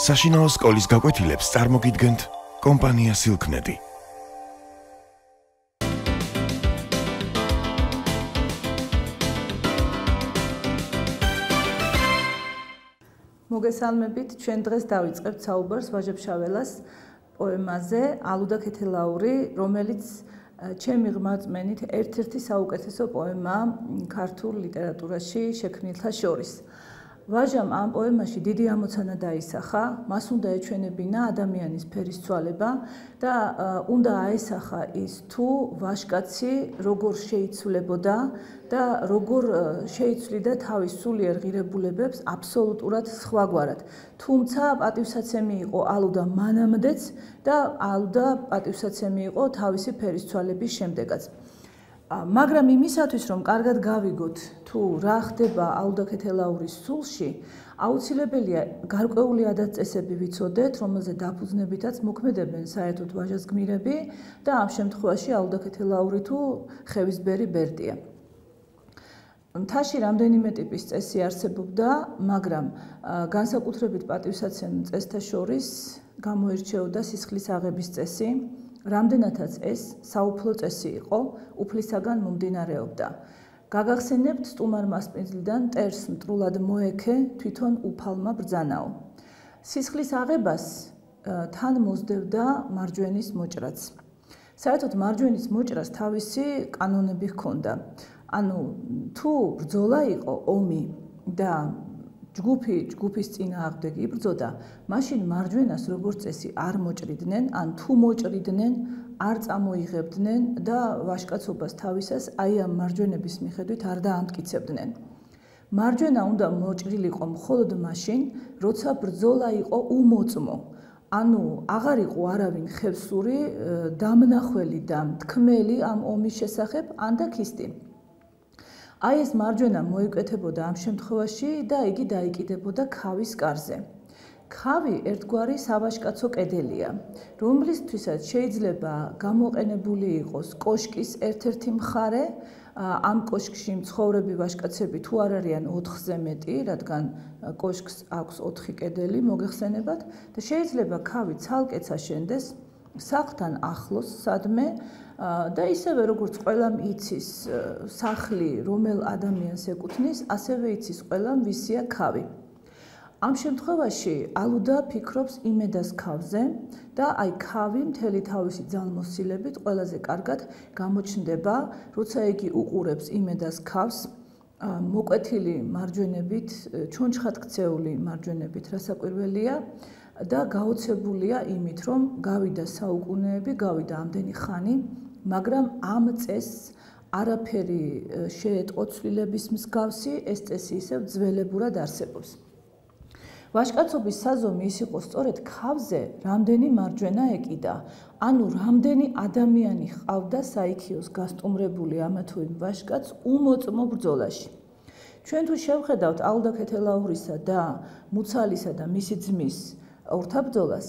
საშინაო სკოლის გაკვეთილებს წარმოგიდგენთ კომპანია Silknet. მოგესალმებით, ჩვენ დღეს დავიწყებთ საუბარს ვაჟებშაველას პოემაზე ალუდა ქეთელაური, რომელიც ჩემი ღმერთმენით ერთ-ერთი საუკეთესო პოემაა ქართულ ლიტერატურაში შექმნილთა შორის. ვაჟამ ამ პოემაში დიდი ამოცანა დაისახა, მას უნდა ეჩვენებინა ადამიანის ფერისცვალება და უნდა აესახა ის თუ ვაჟკაცი როგორ შეიცვლებოდა და როგორ შეიცვლიდა თავის სულიერ ღირებულებებს აბსოლუტურად სხვაგვარად. თუმცა პატივსაცემი იყო ალუდა მანამდეც და ალუდა პატივსაცემი იყო თავისი ფერისცვალების შემდეგაც. მაგრამ იმისათვის რომ კარგად გავიგოთ თუ რა ხდება აუდაკეთელაურის სულში აუცილებელია გარკვეული ადაწესები ვიცოდეთ რომელზე დაფუძნებითაც მოქმედებენ საერთოდ ვაჟას გმირები და ამ შემთხვევაში აუდაკეთელაური თუ ხევისბერი ბერტია. მთაში რამდენიმე ტიპის წესი არსებობდა მაგრამ განსაკუთრებით პატივსაცემ წესთა შორის გამოირჩეოდა სისხლის აღების წესი რამდენადაც ეს საუფლო წესი იყო, უფლისაგან მომდინარეობდა. გაგახსენებთ სტუმარ მასპინძლიდან ტერს მტრულად მოექე თვითონ უფალმა ბრძანაო. სისხლის აღებას თან მოსდევდა მარჯვენის მოჭრაც. საერთოდ მარჯვენის მოჭრას თავისი კანონები ჰქონდა. ანუ თუ ბრძოლა იყო ომი და ჯგუფი ჯგუფის წინააღმდეგ იბრძოდა, მაშინ მარჯვენას როგორც წესი არ მოჭრიდნენ, ან თუ მოჭრიდნენ, არ წამოიღებდნენ და ვაშკაცობას თავისას აი ამ მარჯვენების მიხედვით არ დაამტკიცებდნენ. მარჯვენა უნდა მოჭრილიყო მხოლოდ მაშინ, როცა ბრძოლა იყო უმოწმო. ანუ აღარ იყო არავინ ხევსური, დამნახველი და თქმელი ამ ომის შესახებ, ან და ქისტი. აი ეს მარჯვენა მოიკეთებოდა ამ შემთხვევაში და იგი დაიკიდებოდა ქავის კარზე. ქავი ერთგვარი სავაშკაცო კედელია, რომლისთვისაც შეიძლება გამოყენებული იყოს კოშკის ერთ-ერთი მხარე, ამ კოშკში მცხოვრები ვაშკაცები თუ არ არიან 4-ზე მეტი, რადგან კოშკს აქვს 4 კედელი, მოგეხსენებათ და შეიძლება ქავი ცალკეც აშენდეს სახლთან ახლოს სადმე და ისევე როგორც ყველამ იცის სახლი რომელ ადამიანს ეკუთვნის, ასევე იცის ყველამ ვისია ქავი. ამ შემთხვევაში ალუდა ფიქრობს იმედას ქავზე და აი ქავი მთელი თავისი ძალმოსილებით ყველაზე კარგად გამოჩნდება, როცა იგი უყურებს იმედას ქავს მოკვეთილი მარჯვენებით, ჩონჩხად ქცეული მარჯვენებით, რასაკვირველია და გაოცებულია იმით, რომ გავიდა საუკუნეები, გავიდა ამდენი ხანი, მაგრამ ამ წესს არაფერი შეეტყო ცვლილების მსგავსი, ეს წესი ისევ ძველებურად არსებობს. ვაშკაცობის საზომი ის იყო სწორედ ქავზე რამდენი მარჯვენა ეკიდა, ანუ რამდენი ადამიანი ყავდა საიქიოს გასტუმრებული ამა თუ იმ ვაშკაც უმოწმო ბრძოლაში. ჩვენ თუ შევხედავთ ალდაკეთელაურისა და მუცალისა და მისი ძმის ორთაბძოლას,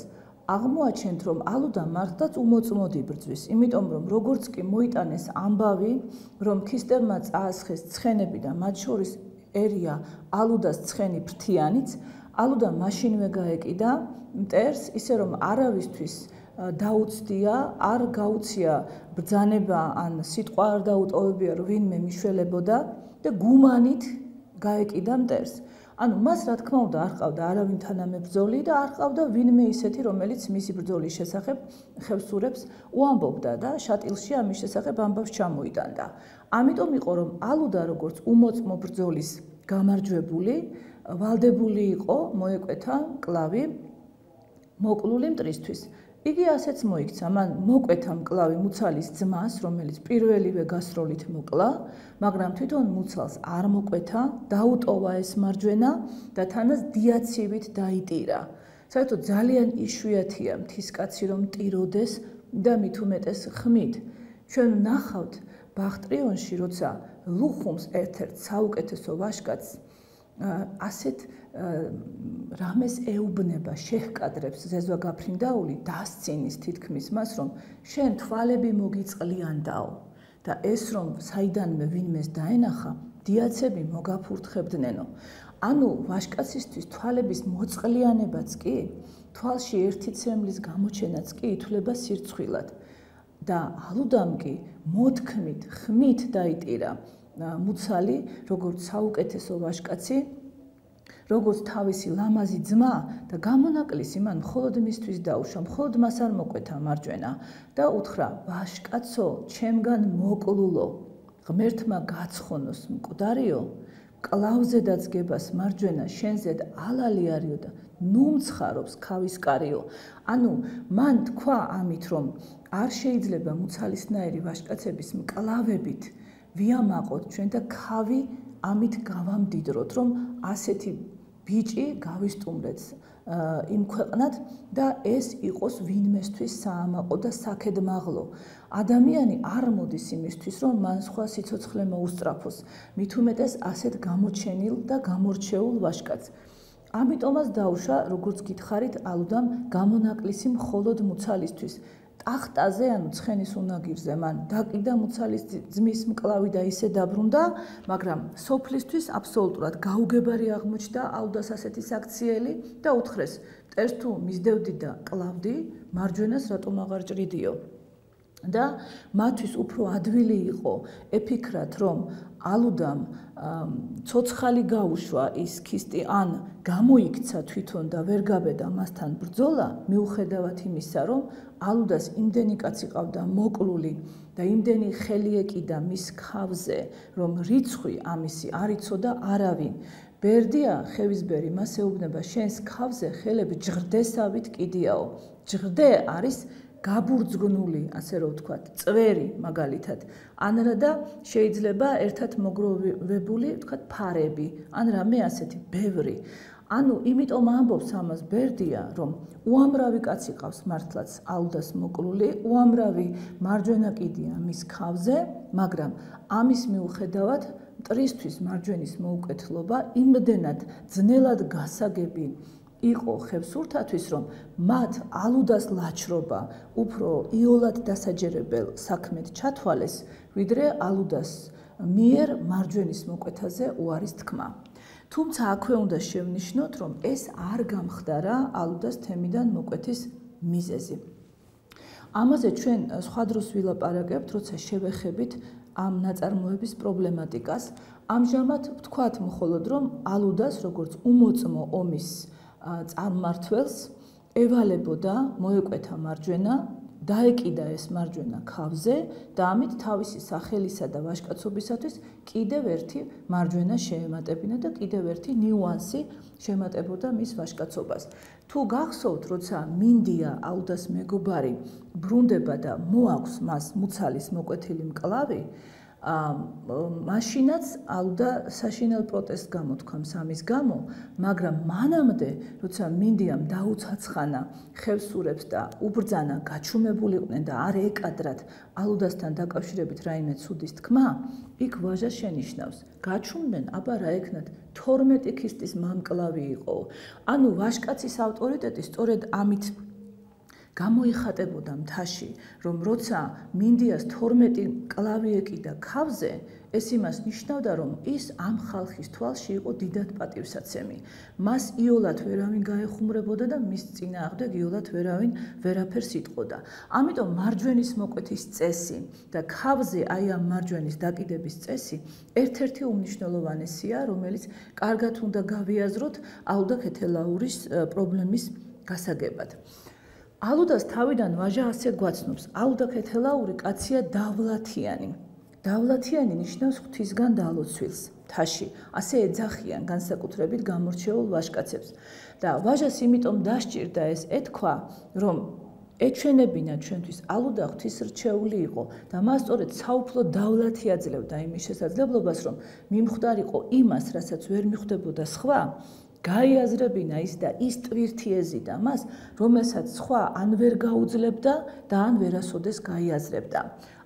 აღმოაჩენთ, რომ ალუდა მართლაც უმოწმოდი ბრძვის, იმიტომ რომ როგორც კი მოიტანეს ამბავი, რომ ქისტერმა წაასხეს ცხენები და მათ შორის ერია ალუდას ცხენი ფრთიანიც, ალუდა მაშინვე გაეკიდა მტერს, ისე რომ არავისთვის დაუცდია, არ გაუცია ბრძანება ან სიტყვა არ დაუტოვებია, რომ ვინმე მიშველებოდა და გუმანით გაეკიდა მტერს. ანუ მას რა თქმა უნდა არ ყავდა არავინ თანამებრძოლი და არ ყავდა ვინმე ისეთი რომელიც მისი ბრძოლის შესახებ ხევსურებს უამბობდა და შატილში ამის შესახებ ამბავს ჩამოიტანდა. ამიტომ იყო რომ ალუდა როგორც უმოწმო ბრძოლის გამარჯვებული, ვალდებული იყო მოეკვეთა კლავი მოკლული მტრისთვის. იგი ასეც მოიქცა, მან მოკვეთა მკლავი მუცალის ძმას, რომელიც პირველივე გასროლით მოკლა, მაგრამ თვითონ მუცალს არ მოკვეთა, დაუტოვა ეს მარჯვენა და თანაც დიაცივით დაიტირა. საერთოდ ძალიან იშვიათია მთისკაცი რომ ტიროდეს და მით უმეტეს ხმით. ჩვენ ნახავთ ბახტრიონში, როცა ლუხუმს ერთ-ერთ საუკეთესო ვაშკაცს ასეთ რამეს ეუბნება შეჰკადრებს ზეზვა გაფრინდაული დასცინის თითქმის მას რომ შენ თვალები მოგიწყლიანდაო და ეს რომ საიდანმე ვინმეს დაენახა დიაცები მოგაფურთხებდნენო. ანუ ვაშკაცისთვის თვალების მოწყლიანებაც კი თვალში ერთი ცემლის გამოჩენაც კი ითვლება სირცხვილად. და ალუდამ კი მოთქმით ხმით დაიტირა მუცალი როგორც საუკეთესო ვაშკაცი როგორც თავისი ლამაზი ძმა და გამონაკლისი მან მხოლოდ მისთვის დაუშვა, მხოლოდ მას არ მოკვეთა მარჯვენა და უთხრა: "ვაშკაცო, ჩემგან მოკლულო, ღმერთმა გაცხონოს მკვდარიო, კლავზედაც გებას მარჯვენა, შენზედ ალალი არიო და ნუ მცხარობს ქავისკარიო." ანუ მან თქვა ამით, რომ არ შეიძლება მუცალისნაირი ვაშკაცების მკლავებით ვიამაყოთ ჩვენ და ქავი ამით გავამდიდროთ, რომ ასეთი ბიჭი გავისტუმრეთ იმ ქვეყნად და ეს იყოს ვინმესთვის საამაყო და საქედმაღლო. ადამიანი არ მოდის იმისთვის, რომ მან სხვა სიცოცხლე მოუსწრაფოს, მით უმეტეს ასეთ გამოჩენილ და გამორჩეულ ვაშკაც. ამიტომაც დაუშვა, როგორც გითხარით, ალუდამ გამონაკლისი მხოლოდ მუცალისთვის. ტახტაზე, ანუ ცხენის უნაგირზე, მან დაკიდა მუცალის ძმის მკლავი და ისე დაბრუნდა, მაგრამ სოფლისთვის აბსოლუტურად გაუგებარი აღმოჩნდა აუდას ასეთი საქციელი და უთხრეს: "ტერს თუ მისდევდი და კლავდი, მარჯვენას რატომ აღარ ჭრიდიო?" და მათთვის უფრო ადვილი იყო ეფიქრათ, რომ ალუდამ ცოცხალი გაუშვა ის ქისტი ან გამოიქცა თვითონ და ვერ გაბედა მასთან ბრძოლა, მიუხედავად იმისა, რომ ალუდას იმდენი კაცი ყავდა მოკლული და იმდენი ხელი ეკიდა მის ხავზე, რომ რიცხვი ამისი არ იცოდა არავინ. ბერდია ხევისბერი მას ეუბნება შენს ხავზე ხელები ჯღრდესავით კიდიაო. ჯღრდე არის გაბურძგნული, ასე რომ ვთქვათ, წვერი მაგალითად. ანრა და შეიძლება ერთად მოგროვებული, ვთქვათ, ფარები, ან რამე ასეთი, ბევრი. ანუ იმიტომ ამბობს ამას ბერდია, რომ უამრავი კაცი ყავს მართლაც ალდას მოკლული, უამრავი მარჯვენა კიდია მის ხავზე, მაგრამ ამის მიუხედავად მტრისთვის მარჯვენის მოუკეთლობა იმდენად ძნელად გასაგები იყო ხევსურთათვის, რომ მათ ალუდას ლაჩრობა უფრო იოლად დასაჯერებელ საქმედ ჩათვალეს, ვიდრე ალუდას მიერ მარჯვენის მოკვეთაზე უარის თქმა. თუმცა აქვე უნდა შევნიშნოთ, რომ ეს არ გამხდარა ალუდას თემიდან მოკვეთის მიზეზი. ამაზე ჩვენ სხვა დროს ვილაპარაკებთ, როცა შევეხებით ამ ნაწარმოების პრობლემატიკას. ამჟამად ვთქვათ მხოლოდ, რომ ალუდას როგორც უმოწმო ომის წარმმართველს ევალებოდა მოეკვეთა მარჯვენა დაეკიდა ეს მარჯვენა ხავზე და ამით თავისი სახელისა და ვაჟკაცობისათვის კიდევ ერთი მარჯვენა შეემატებინა და კიდევ ერთი ნიუანსი შემატებოდა მის ვაჟკაცობას. თუ გახსოვთ, როცა მინდია აუდას მეგობარი ბრუნდება და მოაქვს მას მუცალის მოკვეთილი მკლავი, მაშინაც ალდა საშინელ პროტესტ გამოთქვამს ამის გამო, მაგრამ მანამდე, როცა მინდიამ დაუცაცხანა ხევსურებს და უბრძანა გაჩუმებულიყვნენ და არ ეკადრათ ალუდასთან დაკავშირებით რაიმე ცუდის თქმა, იქ ვაჟა შენიშნავს. გაჩუმდნენ, აბა რა ეკნათ 12 ქისტის მამკლავი იყო. ანუ ვაშკაცის ავტორიტეტი სწორედ ამით გამოიხატებოდა მთაში, რომ როცა მინდიას 12 კლავი ეკიდა ხავზე, ეს იმას ნიშნავდა, რომ ის ამ ხალხის თვალში იყო დიდად პატივსაცემი. მას იოლად ვერავინ გაეხუმრებოდა და მის წინააღმდეგ იოლად ვერავინ ვერაფერს იტყოდა. ამიტომ მარჯვენის მოკვეთის წესი და ხავზე აი ამ მარჯვენის დაკიდების წესი ერთ-ერთი უმნიშვნელოვანესია, რომელიც კარგად უნდა გავიაზროთ აუდა ქეთელაურის პრობლემის გასაგებად. ალუდას თავიდან ვაჟა ასე გვაცნობს. ალუდა ქეთელაური კაცია დავლათიანი. დავლათიანი ნიშნავს ღვთისგან დალოცვილს. თაში ასე ეძახიან განსაკუთრებით გამორჩეულ ვაჟკაცებს. და ვაჟას იმიტომ დასჭირდა ეს ეთქვა, რომ ეჩვენებინა ჩვენთვის ალუდა ღვთისრჩეული იყო და მას სწორედ საუფლო დავლათი აძლევდა იმის შესაძლებლობას, რომ მიმხვდარიყო იმას, რასაც ვერ მიხვდებოდა სხვა. გაიაზრებინა ის და ის ტვირთი ეზიდა მას, რომელსაც სხვა ან ვერ გაუძლებდა და ან ვერასოდეს გაიაზრებდა.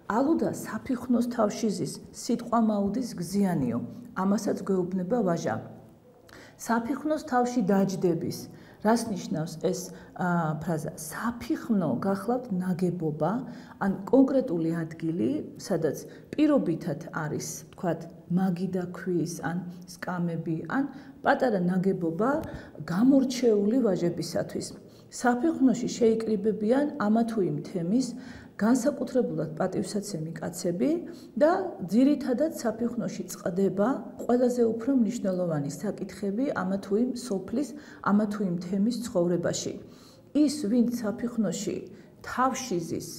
ალუდა საფიხნოს თავშიზის სიტყვა მაუდის გზიანიო, ამასაც გვეუბნება ვაჟა. საფიხნოს თავში დაждდების რას ნიშნავს ეს ფრაზა? საფიხნო გახლავთ ნაგებობა, ან კონკრეტული ადგილი, სადაც პირობითად არის, თქვათ, მაგი და ქვის, ან სკამები, ან პატარა ნაგებობა გამორჩეული ვაჟებისათვის. საფიხნოში შეიკრიბებიან ამა თუ იმ თემის განსაკუთრებულად პატივსაცემი კაცები და ძირითადად საფიხნოში წდება ყველაზე უფრო მნიშვნელოვანი საკითხები ამა თუ იმ სოფლის, ამა თუ იმ თემის ცხოვრებაში. ის, ვინც საფიხნოში თავში ზის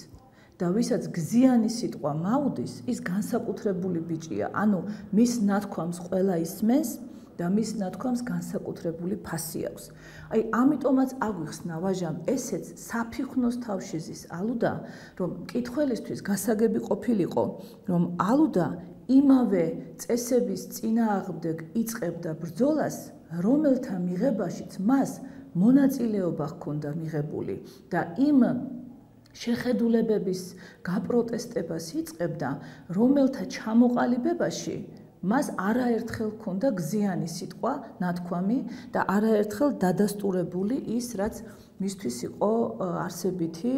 და ვისაც გზიანი სიტყვა მაუდის, ის განსაკუთრებული ბიჭია, ანუ მის ნათქვამს ყველა ისმენს და მის ნათქვამს განსაკუთრებული ფასი აქვს. აი ამიტომაც აგვიხსნა ვაჟამ ესეც საფიხნოს თავშეზის ალუდა რომ მკითხველისთვის გასაგები ყოფილიყო რომ ალუდა იმავე წესების წინააღმდეგ იწებდა ბრძოლას რომელთა მიღებაშიც მას მონაწილეობა ჰქონდა მიღებული და იმ შეხედულებების გაპროტესტებას იწებდა რომელთა ჩამოყალიბებაში მას არაერთხელ ქონდა გზიანი სიტყვა, ნათქვამი და არაერთხელ დადასტურებული ის, რაც მისთვის იყო არსებითი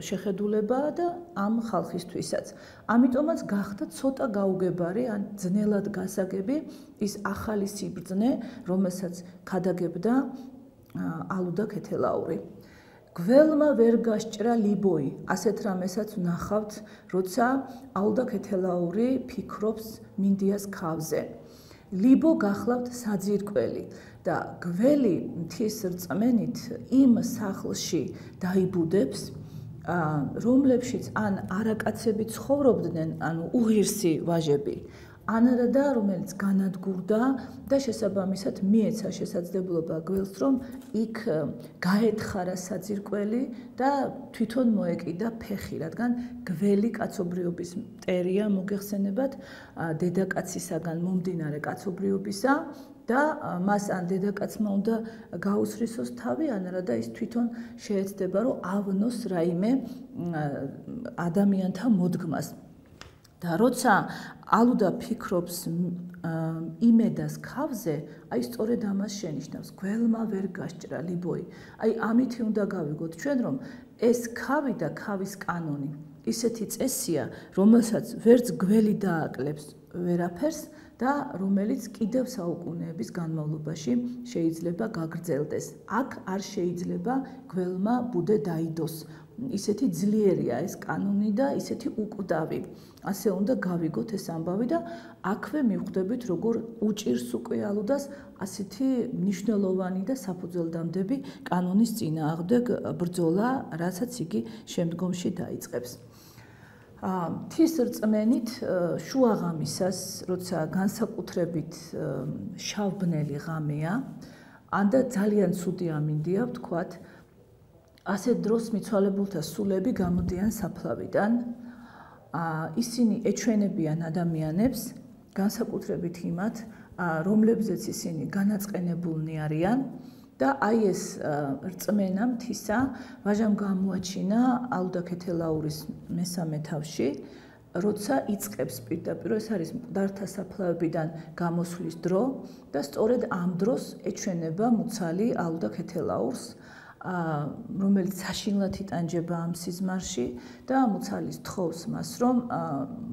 შეხედულება და ამ ხალხისთვისაც. ამიტომაც გახდა ცოტა გაუგებარი, ან ძნელად გასაგები ის ახალი სიბრძნე, რომელსაც ქადაგებდა ალუდა ქეთელაური. გველმა ვერ გასჭრა ლიბოი, ასეთ რამესაც ვნახავთ, როცა ალდა ქეთელაური ფიქრობს მინდიას ქავზე. ლიბო გახლავთ საძირკველი და გველი მთის რწმენით იმ სახლში დაიბუდებს, რომლებშიც ან არაკაცები ცხოვრობდნენ, ანუ უღირსი ვაჟები. ანარადა რომელიც განადგურდა და შესაბამისად მიეცა შესაძლებლობა გველს რომ იქ გაეთხარა საძირკველი და თვითონ მოეკიდა ფეხი რადგან გველი კაცობრიობის მტერია მოგეხსენებათ დედაკაცისაგან მომდინარე კაცობრიობისა და მას ან დედაკაცმა უნდა გაუსრისოს თავი ანარადა ის თვითონ შეეცდება რომ ავნოს რაიმე ადამიანთა მოდგმას და როცა ალუდა ფიქრობს იმედას ქავზე, აი სწორედ ამას შენიშნავს. გველმა ვერ გასჭრა ლიბოი. აი ამითი უნდა გავიგოთ ჩვენ რომ ეს ქავი და ქავის კანონი ისეთი წესია, რომელსაც ვერც გველი დააკლებს ვერაფერს და რომელიც კიდევ საუკუნეების განმავლობაში შეიძლება გაგრძელდეს. აქ არ შეიძლება გველმა ბუდე დაიდოს. ისეთი ძლიერია ეს კანონი და ისეთი უკვდავი. ასე უნდა გავიგოთ ეს ამბავი და აქვე მივხვდებით როგორ უჭირს უკვე ალუდას ასეთი მნიშვნელოვანი და საფუძველდამდები კანონის წინააღმდეგ ბრძოლა, რასაც იგი შემდგომში დაიწყებს. აა თის რწმენით შუაღამისას, როცა განსაკუთრებით შავბნელი ღამეა, ანდა ძალიან ცუდი ამინდია, ვთქვათ, ასე დროს მიცვალებულთა სულები გამოდიან საფლავიდან. აა ისინი ეჩვენებიან ადამიანებს, განსაკუთრებით იმათ, რომლებზეც ისინი განაწყენებულნი არიან და აი ეს რწმენა მთისა ვაჟამ გამოაჩინა ალდა ქეთელაურის მესამე თავში, როცა იწખებს პირდაპირ ეს არის მკვდართა საფლავებიდან გამოსვლის დრო და სწორედ ამ დროს ეჩვენება მუცალი ალდა ქეთელაურს. რომელიც საშინლად იტანჯება ამ სიზმარში და მუცალის თხოვს მას რომ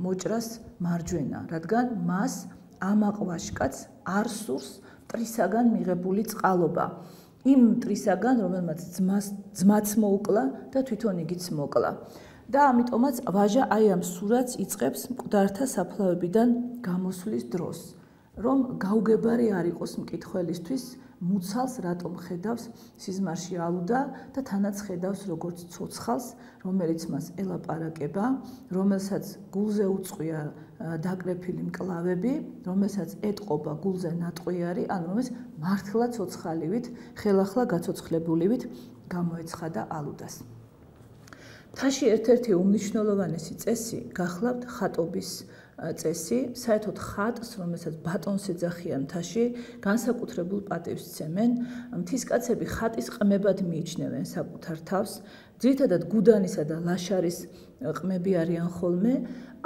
მოჭრას მარჯვენა, რადგან მას ამაყვაშკაც არ სურს ტრისაგან მიღებული წყალობა. იმ ტრისაგან, რომელმაც ძმას ძმაც მოუკლა და თვითონ იგიც მოკლა. და ამიტომაც ვაჟა აი ამ სურათს იწખებს მკვდართა საფლავებიდან გამოსვლის დროს, რომ გაუგებარი არ იყოს მკითხველისთვის მუცალს რატომ ხედავს სიზმარში ალუდა და თანაც ხედავს როგორც ცოცხალს, რომელიც მას ელაპარაკება, რომელსაც გულზე უწყვია დაკრეფილი მკლავები, რომელსაც ეტყობა გულზე ნატყვიარი, ან რომელიც მართლა ცოცხალივით, ხელახლა გაცოცხლებულივით გამოეცხადა ალუდას. თაში ერთ-ერთი უმნიშვნელოვანესი წესი გახლავთ ხატობის წესი, საერთოდ ხატს, რომელსაც ბატონს ეძახიან თაში, განსაკუთრებულ პატივს ცემენ. მთისკაცები ხატის ყმებად მიიჩნევენ საკუთარ თავს. ძირითადად გუდანისა და ლაშარის ყმები არიან ხოლმე.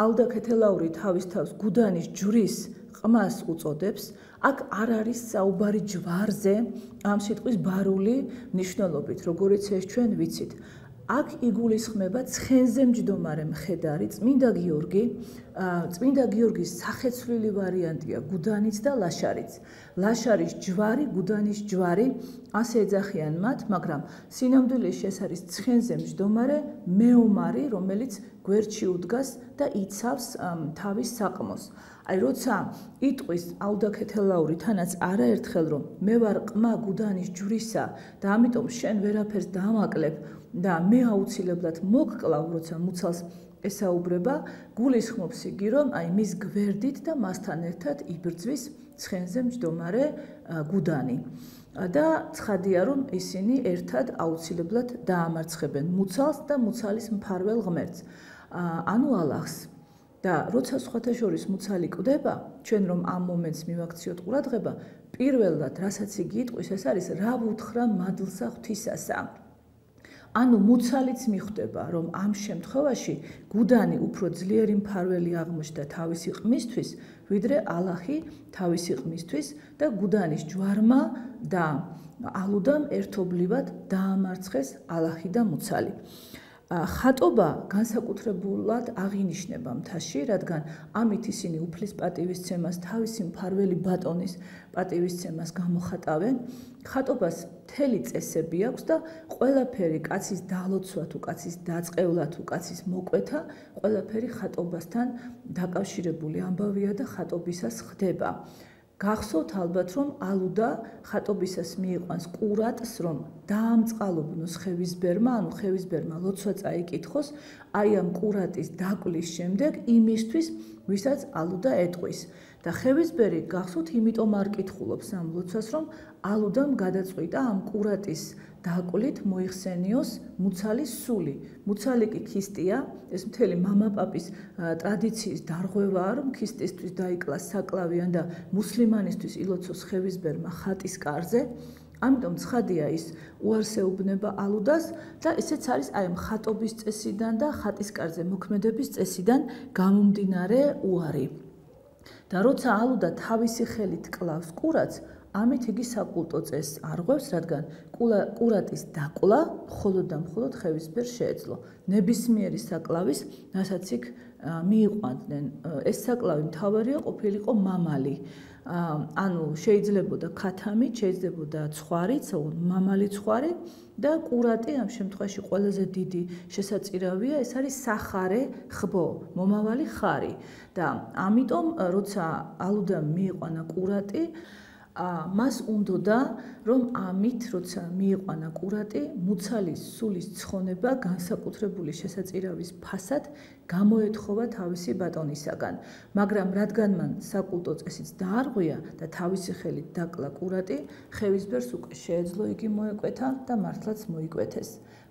ალდა ქეთელაური თავის თავს გუდანის ჯვრის ყმას უწოდებს, აქ არ არის საუბარი ჯვარზე, ამ სიტყვის ბარული ნიშნულობით, როგორიც ეს ჩვენ ვიცით. აქ იგულისხმება ცხენზე მჯდომარე მხედარი წმინდა გიორგი წმინდა გიორგის სახეცვლილი ვარიანტია გუდანიც და ლაშარიც. ლაშარის ჯვარი გუდანის ჯვარი ასე ეძახიან მათ მაგრამ სინამდვილეში ეს არის ცხენზე მჯდომარე მეომარი რომელიც გვერდში უდგას და იცავს თავის საყმოს აი როცა იტყვის აუდაქეთელაური თანაც არაერთხელ რომ მე ვარ ყმა გუდანის ჯვრისა და ამიტომ შენ ვერაფერს დამაკლებ და მე აუცილებლად მოგკლავ, როცა მუცალს ესაუბრება, გულისხმობს იგი, რომ აი მის გვერდით და მასთან ერთად იბრძვის ცხენზე მჯდომარე გუდანი. და ცხადია, რომ ისინი ერთად აუცილებლად დაამარცხებენ მუცალს და მუცალის მფარველ ღმერთს. ანუ ალახს. და როცა სხვათა შორის მუცალი კვდება, ჩვენ რომ ამ მომენტს მივაქციოთ ყურადღება, პირველად რასაც იგი იტყვის, ეს არის რა ვუთხრა მადლსა ღვთისასა. ანუ მუცალიც მიხვდება, რომ ამ შემთხვევაში გუდანი უფრო ძლიერი მფარველი აღმოჩნდა თავისი ყმისთვის, ვიდრე ალაჰი თავისი ყმისთვის და გუდანის ჯვარმა და ალუდამ ერთობლივად დაამარცხეს ალაჰი და მუცალი. ხატობა განსაკუთრებულად აღინიშნება მთაში, რადგან ამით ისინი უფლის პატივისცემას თავისი მფარველი ბატონის პატივისცემას გამოხატავენ. ხატობას მთელი წესები აქვს და ყველაფერი კაცის დალოცვა თუ კაცის დაწყევლა თუ კაცის მოკვეთა, ყველაფერი ხატობასთან დაკავშირებული ამბავია და ხატობისას ხდება. გახსოვთ ალბათ რომ ალუდა ხატობისას მიიყვანს კურატს რომ დაამწყალობნოს ხევისბერმა ანუ ხევისბერმა ლოცვა წაიკითხოს აი ამ კურატის დაკლის შემდეგ იმისთვის ვისაც ალუდა ეტყვის. და ხევისბერი გახსოვთ იმიტომ არ კითხულობს ამ ლოცვას რომ ალუდამ გადაწყვიტა ამ კურატის დაკვლით მოიხსენიოს მუცალის სული. მუცალი კი ქისტია, ეს მთელი მამაპაპის ტრადიციის დარღვევაა, რომ ქისტისთვის დაიკლას საკლავიან და მუსლიმანისთვის ილოცოს ხევისბერმა ხატის კარზე. ამიტომ ცხადია ის უარსეუბნება ალუდას და ესეც არის აი ხატობის წესიდან და ხატის კარზე მოქმედების წესიდან გამომდინარე უარი. და როცა ალუდა თავისი ხელით კლავს კურats, ამით იგი საკულტო წესს არღვევს, რადგან კურატის დაკლა მხოლოდ და მხოლოდ ხევისბერ შეეძლო. ნებისმიერი საკლავის, რასაც იქ მიიყვანდნენ, ეს საკლავი მთავარია ყოფილიყო მამალი. ანუ შეიძლებოდა ქათამი, შეიძლებოდა ცხვარიც, მამალი ცხვარი და კურატი ამ შემთხვევაში ყველაზე დიდი შესაძირავია, ეს არის სახარე ხბო, მომავალი ხარი. და ამიტომ როცა ალუდამ მიიყვანა კურატი, მას უნდოდა რომ ამით როცა მიიყვანა კურატი მუცალის სულის ცხონება განსაკუთრებული შესაძირავის ფასად გამოეთხოვა თავისი ბატონისაგან მაგრამ რადგან მან საკულტო წესიც დაარღვია და თავისი ხელით დაკლა კურატი ხევისბერს უკვე შეეძლო იგი მოეკვეთა და მართლაც მოიკვეთეს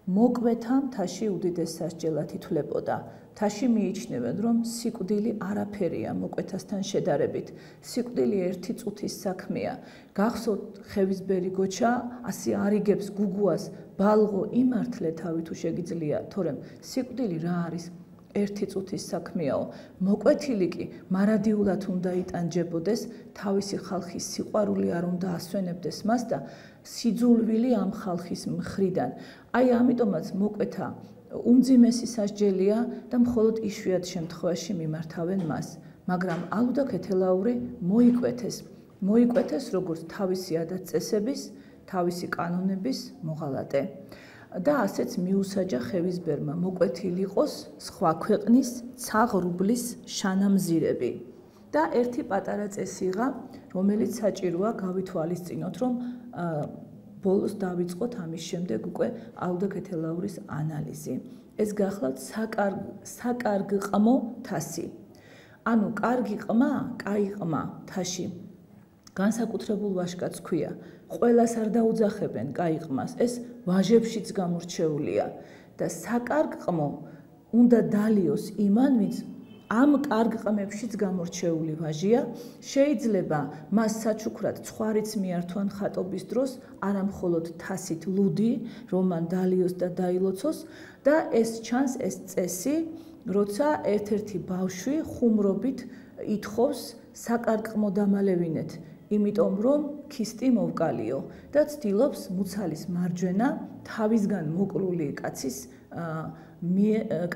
მოკვეთა მთაში უდიდეს სასჯელად ითვლებოდა. მთაში მიიჩნევენ, რომ სიკვდილი არაფერია მოკვეთასთან შედარებით. სიკვდილი ერთი წუთის საქმეა. გახსოვთ ხევისბერი გოჩა, ასე არიგებს გუგუას, ბალღო იმართლე თავი თუ შეგიძლია, თორემ სიკვდილი რა არის? ერთი წუთის საქმეაო. მოკვეთილი კი მარადიულად უნდა იტანჯებოდეს, თავისი ხალხის სიყვარული არ უნდა ასვენებდეს მას და სიძულვილი ამ ხალხის მხრიდან. აი ამიტომაც მოკვეთა უმძიმესი სასჯელია და მხოლოდ იშვიათ შემთხვევაში მიმართავენ მას. მაგრამ ალუდა ქეთელაური მოიკვეთეს. მოიკვეთეს როგორც თავისი ადაწესების, თავისი კანონების მოღალატე. და ასეც მიუსაჯა ხევისბერმა მოკვეთილიყოს სხვა ქვეყნის ცაღრუბლის შანამზირები. და ერთი პატარა წესიღა, რომელიც საჭიროა გავითვალისწინოთ, რომ ბოლოს დავიწყოთ ამის შემდეგ უკვე აუდოკეთელაურის ანალიზი. ეს გახლავთ საკარგ საკარგ ყმო თასი. ანუ კარგი ყმა, კაი ყმა თაში. განსაკუთრებულ ვაშკაც ქვია. ყველას არ დაუძახებენ კაი ყმას. ეს ვაჟებშიც გამორჩეულია და საკარგ ყმო უნდა დალიოს იმან, ვინც ამ კარგ ყმებშიც გამორჩეული ვაჟია, შეიძლება მას საჩუქრად ცხვარიც მიართვან ხატობის დროს, არა მხოლოდ თასით ლუდი, რომან დალიოს და დაილოცოს და ეს ჩანს ეს წესი, როცა ერთ-ერთი ბავშვი ხუმრობით ითხოვს საკარკმო დამალევინეთ, იმიტომ რომ ქისტი მოვკალიო და ცდილობს მუცალის მარჯვენა თავისგან მოკლული კაცის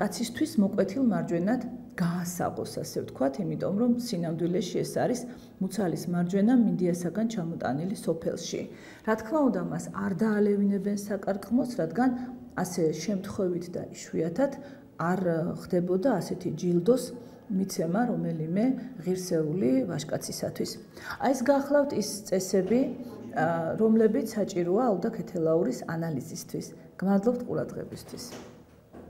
კაცისთვის მოკვეთილ მარჯვენად გაასაღოს, ასე ვთქვათ, იმიტომ რომ სინამდვილეში ეს არის მუცალის მარჯვენა მინდიასაგან ჩამოტანილი სოფელში. რა თქმა უნდა, მას არ დაალევინებენ საკარკმოს, რადგან ასე შემთხვევით და იშვიათად არ ხდებოდა ასეთი ჯილდოს მიცემა რომელიმე ღირსეული ვაჟკაცისათვის. აი ეს გახლავთ ის წესები, რომლებიც საჭიროა ალდა ქეთელაურის ანალიზისთვის. გმადლობთ ყურადღებისთვის.